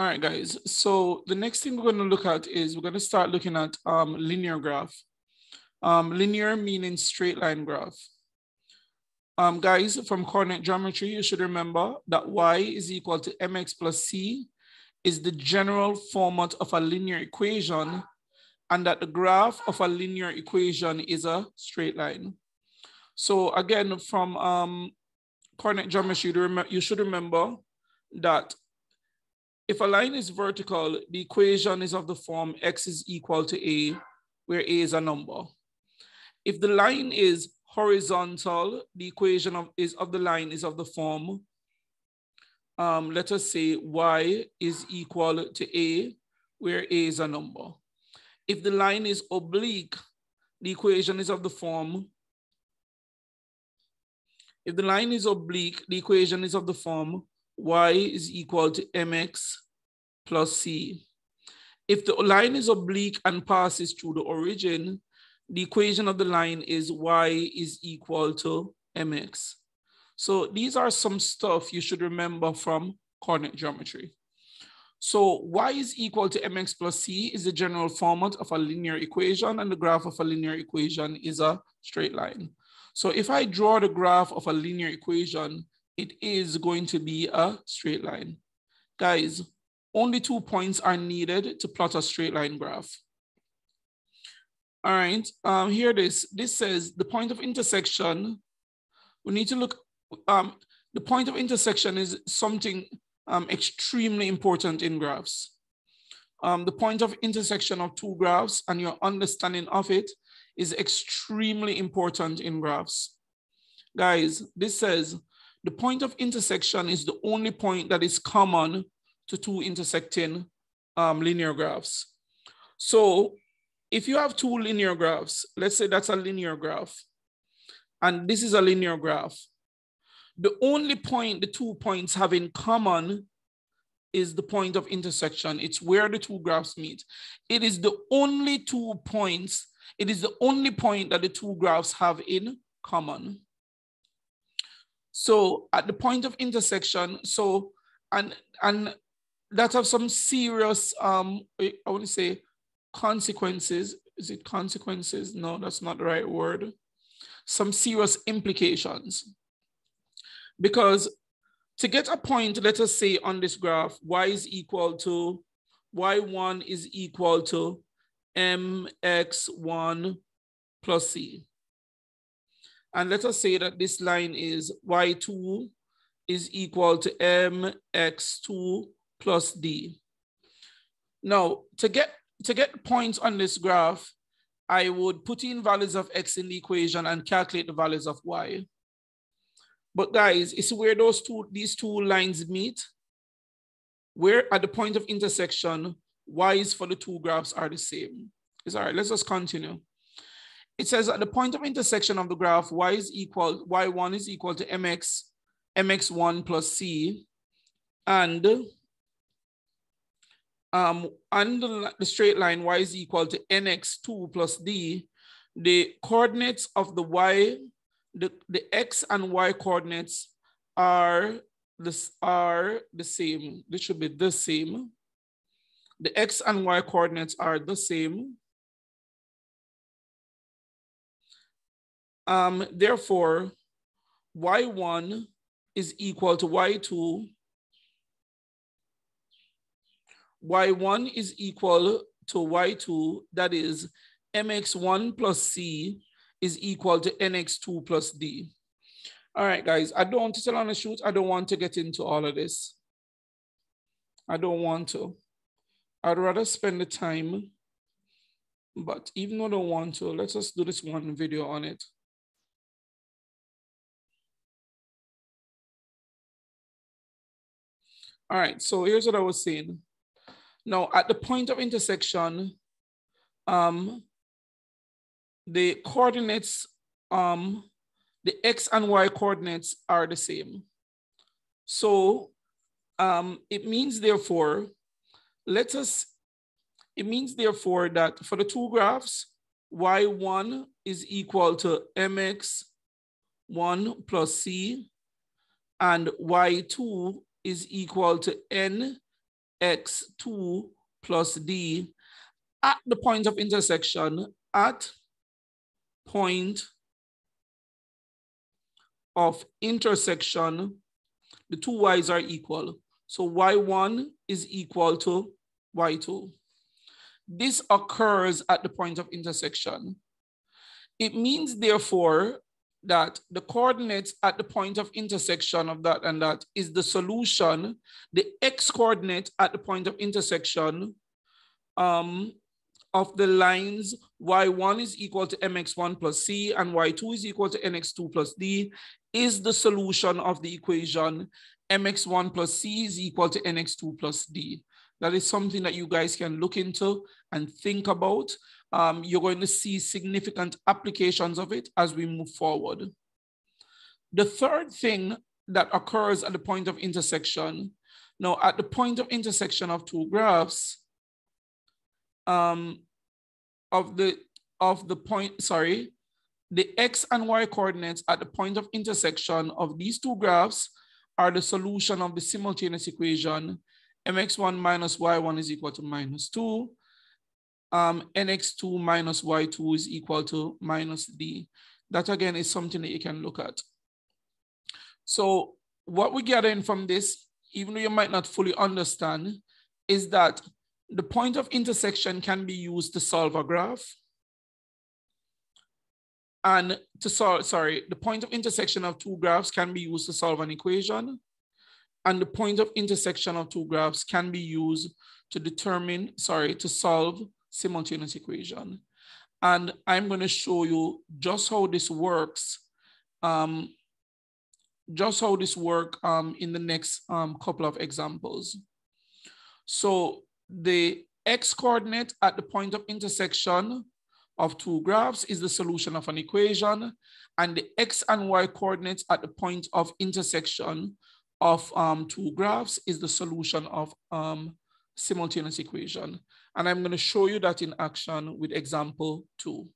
All right, guys. So the next thing we're going to look at is we're going to start looking at um, linear graph. Um, linear meaning straight line graph. Um, guys, from coordinate geometry, you should remember that y is equal to mx plus c is the general format of a linear equation and that the graph of a linear equation is a straight line. So again, from um, coordinate geometry, you should remember that if a line is vertical, the equation is of the form x is equal to a, where a is a number. If the line is horizontal, the equation of, is of the line is of the form, um, let us say y is equal to a, where a is a number. If the line is oblique, the equation is of the form, if the line is oblique, the equation is of the form y is equal to mx plus c. If the line is oblique and passes through the origin, the equation of the line is y is equal to mx. So these are some stuff you should remember from coordinate geometry. So y is equal to mx plus c is the general format of a linear equation and the graph of a linear equation is a straight line. So if I draw the graph of a linear equation, it is going to be a straight line. Guys, only two points are needed to plot a straight line graph. All right, um, here it is. This says the point of intersection. We need to look, um, the point of intersection is something um, extremely important in graphs. Um, the point of intersection of two graphs and your understanding of it is extremely important in graphs. Guys, this says the point of intersection is the only point that is common to two intersecting um, linear graphs. So if you have two linear graphs, let's say that's a linear graph, and this is a linear graph, the only point the two points have in common is the point of intersection. It's where the two graphs meet. It is the only two points, it is the only point that the two graphs have in common. So at the point of intersection, so, and, and that have some serious, um, I want to say consequences. Is it consequences? No, that's not the right word. Some serious implications. Because to get a point, let us say on this graph, y is equal to, y1 is equal to mx1 plus c. And let us say that this line is y2 is equal to mx2 plus d. Now, to get, to get points on this graph, I would put in values of x in the equation and calculate the values of y. But guys, it's where those two, these two lines meet, where at the point of intersection, y's for the two graphs are the same. It's all right, let's just continue. It says at the point of intersection of the graph, y is equal, y1 is equal to mx, mx1 plus c, and um, and the, straight line y is equal to nx2 plus d, the coordinates of the y the, the x and y coordinates are this are the same. This should be the same. The x and y coordinates are the same. Um, therefore, y1 is equal to y2. y1 is equal to y2, that is mx1 plus c is equal to nx2 plus d. All right, guys, I don't want to tell on the shoot. I don't want to get into all of this. I don't want to. I'd rather spend the time, but even though I don't want to, let's just do this one video on it. All right, so here's what I was saying. Now, at the point of intersection, um, the coordinates, um, the X and Y coordinates are the same. So um, it means therefore, let us, it means therefore that for the two graphs, Y1 is equal to MX1 plus C and Y2 is equal to N x2 plus d at the point of intersection at point of intersection, the two y's are equal. So y1 is equal to y2. This occurs at the point of intersection. It means, therefore, that the coordinates at the point of intersection of that and that is the solution. The x coordinate at the point of intersection um, of the lines y1 is equal to mx1 plus c and y2 is equal to nx2 plus d is the solution of the equation mx1 plus c is equal to nx2 plus d. That is something that you guys can look into and think about. Um, you're going to see significant applications of it as we move forward. The third thing that occurs at the point of intersection, now at the point of intersection of two graphs, um, of the of the point, sorry, the x and y coordinates at the point of intersection of these two graphs are the solution of the simultaneous equation mx1 minus y1 is equal to minus 2. Um, nx2 minus y2 is equal to minus d. That again is something that you can look at. So what we get in from this, even though you might not fully understand, is that the point of intersection can be used to solve a graph. And to solve, sorry, the point of intersection of two graphs can be used to solve an equation. And the point of intersection of two graphs can be used to determine, sorry, to solve simultaneous equation. And I'm going to show you just how this works, um, just how this work um, in the next um, couple of examples. So the x coordinate at the point of intersection of two graphs is the solution of an equation, and the x and y coordinates at the point of intersection of um, two graphs is the solution of um, simultaneous equation. And I'm going to show you that in action with example two.